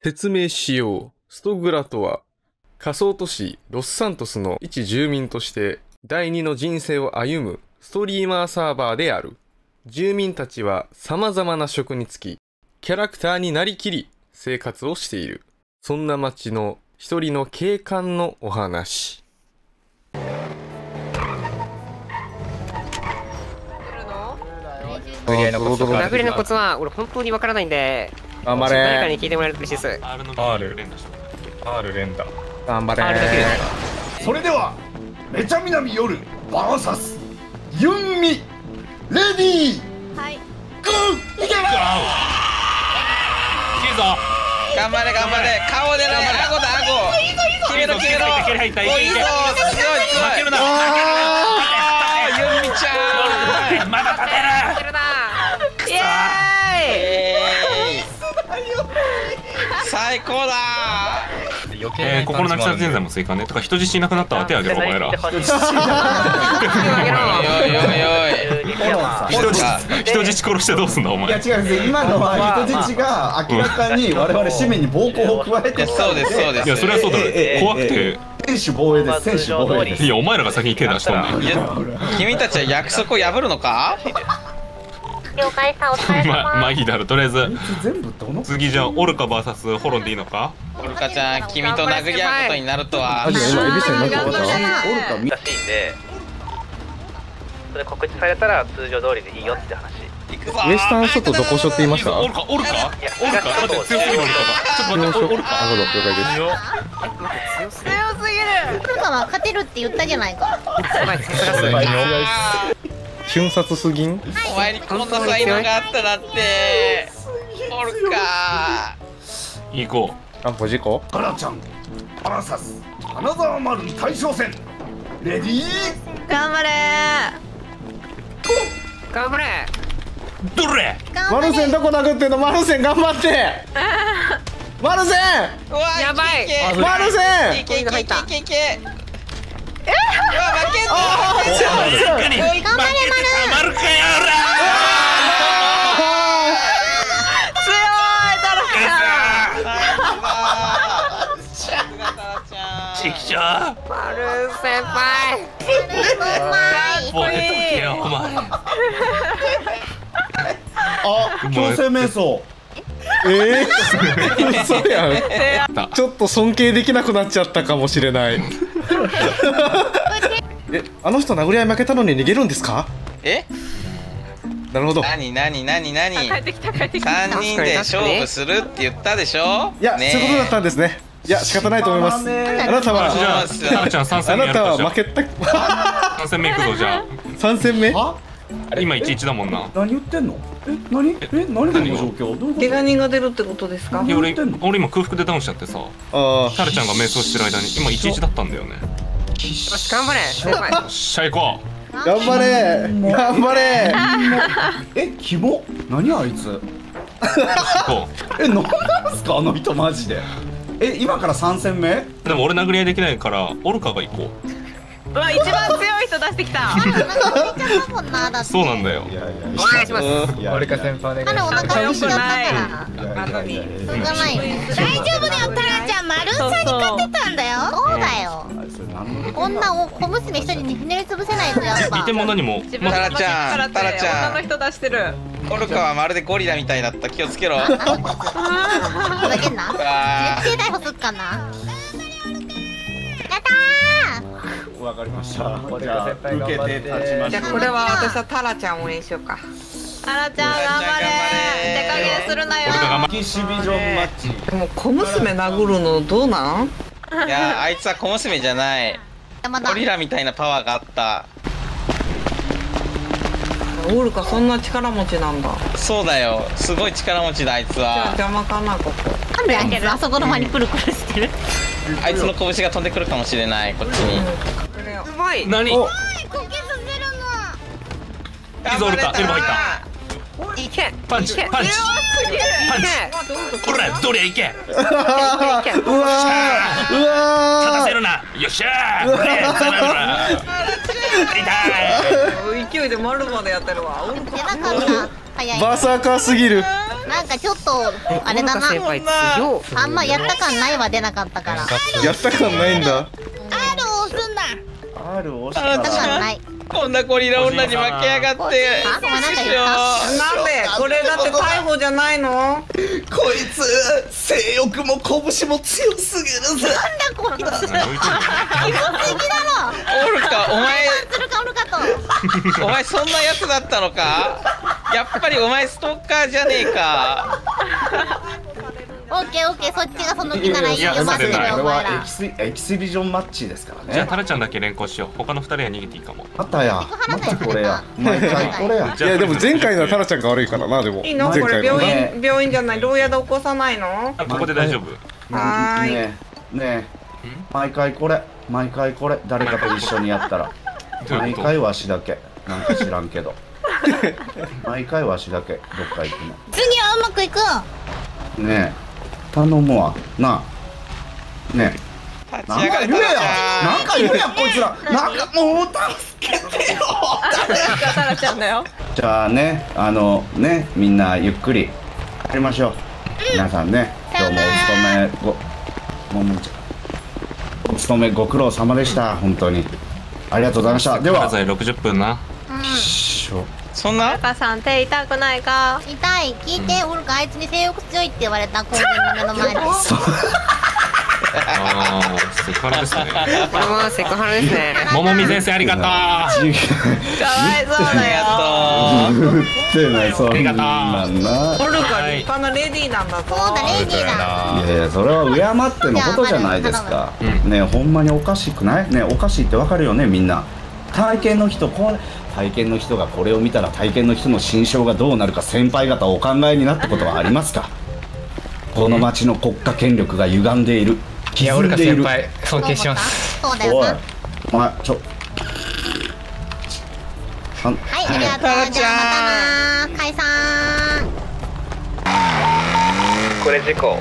説明しよう。ストグラとは、仮想都市ロスサントスの一住民として第二の人生を歩むストリーマーサーバーである。住民たちは様々な職に就き、キャラクターになりきり生活をしている。そんな街の一人の警官のお話。殴り合いのコツとか殴りのコツは俺本当にわからないんで頑張誰かれに聞いてもらえると嬉しいです。R 連打。R 連打。頑張れ。R だけでそれではめちゃみなみ夜バーサス。ユンミレディー。はい。ゴーいけいいぞ頑張れ頑張れ。顔でね顎だ顎。決めろ決めろいいけるおいいぞ強い強い。負けるな。あー。ユンミちゃん。まだ立てやる最高だ。るえー、心なき殺人罪も追加ね。とか人質いなくなったら手あげろお前ら。人質人質殺してどうすんだお前。いや違うんです。今のは人質が明らかに我々市民に暴行を加えてそうですそうで。すいやそれはそうだ怖くて。選手防衛です。選手防衛です。いやお前らが先に手出しとんねん。いや君たちは約束を破るのか？了解さんお疲れままあ様いいだろとりあえず。全部どの次じゃあオルカ VS ホロンでいいのか？オルカちゃん君と殴り合うことになるとは。オルカみらしいんでそれ告知されたら通常通りでいいよって話。ウエスタンショットどこしょって言いました？オルカ？オルカオルカ？待って強すぎるオルカがちょっと待ってオルカなるほど、了解です。強すぎる。クルカは勝てるって言ったじゃないか瞬殺すぎん？お前にこんな才能があったなんて。オルカ行こあ、ポジコタラちゃんバーサス花沢丸に大将戦。レディー。頑張れ。頑張れ。うどれ？マルセンどこ殴ってんの？マルセン頑張って。マルセンやばいマルセンいけいけいけいけ負けんぞ確かに頑張れたまるかよちくしょマル先輩うまいボケとけよお前あ強制瞑想。えー、嘘やん。ちょっと尊敬できなくなっちゃったかもしれない。え、あの人殴り合い負けたのに逃げるんですか？え？なるほど。なになになになに帰ってきた帰ってきた。三人で勝負するって言ったでしょ？いや、ねえ。そういうことだったんですね。いや、仕方ないと思います。あなたは？じゃあそうタラちゃん3あ戦目なたやるかじゃは負けた？あ3戦目いくぞじゃ3 戦目？は？あ今11だもんな。何言ってんの？え何？え何この状況？どういうこと？怪我人が出るってことですか？いや俺俺今空腹でダウンしちゃってさ。あタラちゃんが瞑想してる間に今11だったんだよね。よし頑張れ。しゃ行こー頑張れ。頑張れ。えキモ？何あいつ？え何なんすか？あの人マジで。え今から3戦目？うでも俺殴り合いできないからオルカが行こうわ一番強い人出してきた。なんかちゃんだもんなそうなんだよ。いやいやお願いします。うん。いやオルカ先輩お願いし彼お腹良くなったから。しょうがないよ大丈夫だよタラちゃん。丸さんに勝ってたんだよ。そうだよ。こんなお小娘一人にひねり潰せないとやっぱ。いても何も。タラちゃんタラちゃん。女の人出してる。オルカはまるでゴリラみたいだった。気をつけろ。ふざけんな。あ絶対逮捕すっかな。やったわかりました。じゃあ受けてて立ちましじゃあこれは私はタラちゃん応援しようかタラちゃん頑張れ。手加減するなよ。キシビジョンマッチ。でも小娘殴るのどうなん？いやあいつは小娘じゃない。ゴリラみたいなパワーがあった。オルカそんな力持ちなんだ。そうだよ。すごい力持ちだあいつじゃあは邪魔かなここ。なんであいつあそこの前にプルプルしてる？あいつの拳が飛んでくるかもしれないこっちにこれをすごい。何？お。こけさせるいいぞオルカエルボ入った。いけ。パンチ。パンチ。パンチ。いこれどれいけ？けいけ。うわー。うわ立たせるな。よっしゃー。これさらほら痛い。勢いで丸までやってるわ。オルカ出なかった。早い。ーバーサーカーすぎる。なんかちょっとあれだな。あんまやった感ないわ出なかったから。やった感ないんだ R 押したらない。こんなゴリラ女に負けやがって。なんで？これだって逮捕じゃないの？こいつ性欲も拳も強すぎるぜ。なんだこいつキモすぎだろ。おるかお前。するかおるかと。お前そんなやつだったのか？やっぱりお前ストーカーじゃねえか。オッケーオッケーそっちがその気ならいいよ。いや待ってるいやこれよお前ら。はエキシエキシビジョンマッチですからじゃあねタラちゃんだけ連行しよう。他の二人は逃げていいかも。またや。またこれや毎回これや。いやでも前回のはタラちゃんが悪いからなでも。いいの？前これ病ね院病院じゃない牢屋で起こさないの？あここで大丈夫？はーい。ねえねえ。毎回これ。毎回これ。誰かと一緒にやったら。毎回わしだけ。なんか知らんけど。毎回わしだけどっか行くの。次はうまくいく。ねえ頼むわなあねえ。立ちなん上がれたか言えや。らなんか言えやこいつら。なんかもう助けてよ。タラちゃんだよじゃあねあのねみんなゆっくり。帰りましょう。皆さんね今日もお勤めごももちお勤めご苦労様でした本当に。ありがとうございました。では。現在60分な。しょそんな？赤さん手痛くないか？痛い聞いておるかあいつに性欲強いって言われたコンビニの目の前で。あーセクハラですね。これもセクハラですね。桃見先生ありがとう。かわいそうだよ。やってないそんなんなおるか立派なレディーなんだぞ。そうだレディーだ。いやいやそれは敬ってのことじゃないですか。ねほんまにおかしくない？ねおかしいってわかるよねみんな体験の人これ体験の人がこれを見たら体験の人の心象がどうなるか先輩方お考えになったことはありますか？この町の国家権力が歪んでいる歪んでいる。尊敬します。そうだよおい。なお前ちょ。はいありがとう。じゃあまたな解散。これ事故